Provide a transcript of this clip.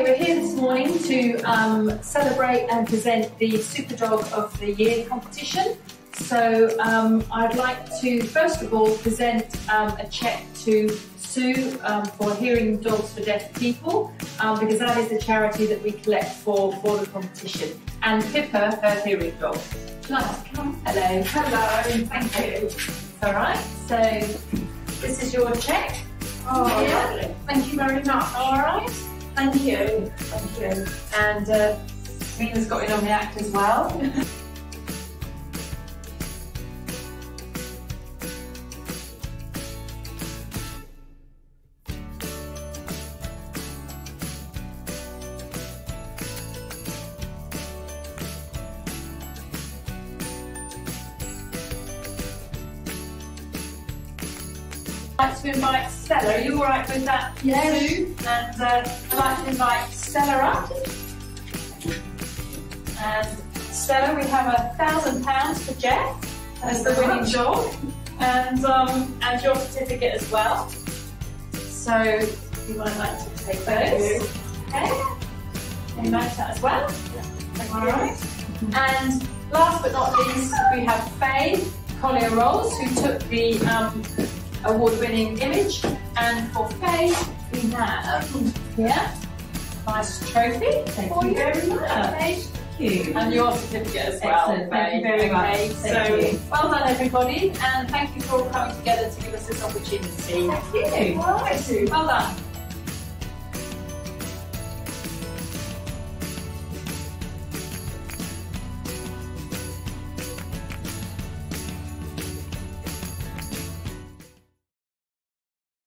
We're here this morning to um, celebrate and present the Superdog of the Year competition. So um, I'd like to first of all present um, a cheque to Sue um, for Hearing Dogs for Deaf People um, because that is the charity that we collect for, for the competition. And Pippa, her hearing dog. Would you like to come? Hello. Hello, thank you. All right, so this is your cheque. Oh, Yeah. lovely. Thank you very much. All right. Thank you. Thank you. And uh, Mina's got in on the act as well. I'd like to invite Stella. Are you all right with that? Yes. Sue? And uh, I'd like to invite Stella up. And Stella, we have a thousand pounds for Geoff as the winning dog, and um, and your certificate as well. So you might like to take those. Okay. And you like that as well. Yeah. All right. And last but not least, we have Faye Collyer-Rolls, who took the um, award-winning image. And for Faye, we have here a nice trophy. Thank for you very much. Thank you. And your certificate as well. Excellent. Thank you very much. Okay, Thank so you. well done everybody, and thank you for all coming together to give us this opportunity. Thank you. Well done.